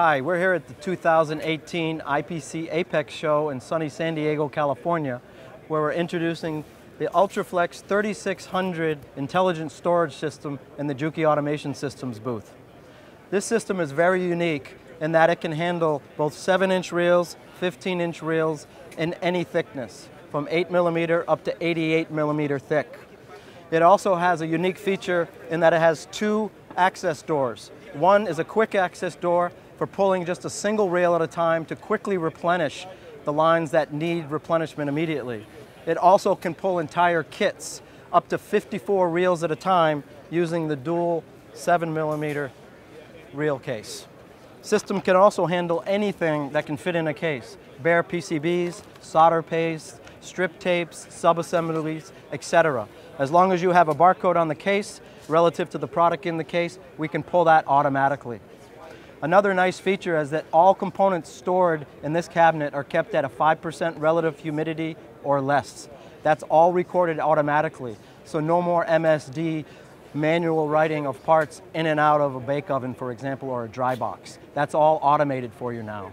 Hi, we're here at the 2018 IPC Apex show in sunny San Diego, California, where we're introducing the UltraFlex 3600 intelligent storage system in the Juki Automation Systems booth. This system is very unique in that it can handle both 7-inch reels, 15-inch reels, in any thickness, from 8 millimeter up to 88 millimeter thick. It also has a unique feature in that it has two access doors. One is a quick access door for pulling just a single reel at a time to quickly replenish the lines that need replenishment immediately. It also can pull entire kits up to 54 reels at a time using the dual 7 millimeter reel case. System can also handle anything that can fit in a case. Bare PCBs, solder paste, strip tapes, sub-assemblies, etc. As long as you have a barcode on the case relative to the product in the case, we can pull that automatically. Another nice feature is that all components stored in this cabinet are kept at a 5% relative humidity or less. That's all recorded automatically. So no more MSD manual writing of parts in and out of a bake oven, for example, or a dry box. That's all automated for you now.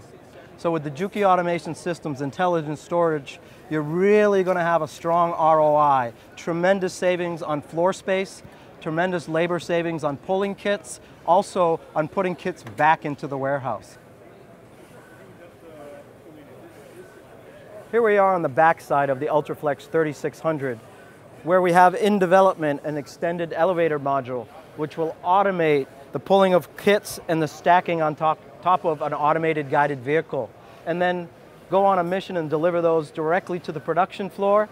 So with the Juki Automation Systems intelligent storage, you're really going to have a strong ROI. Tremendous savings on floor space, tremendous labor savings on pulling kits, also on putting kits back into the warehouse. Here we are on the back side of the UltraFlex 3600, where we have in development an extended elevator module, which will automate the pulling of kits and the stacking on top, top of an automated guided vehicle. And then go on a mission and deliver those directly to the production floor.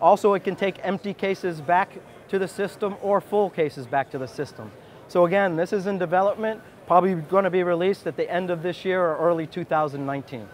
Also, it can take empty cases back to the system or full cases back to the system. So again, this is in development, probably going to be released at the end of this year or early 2019.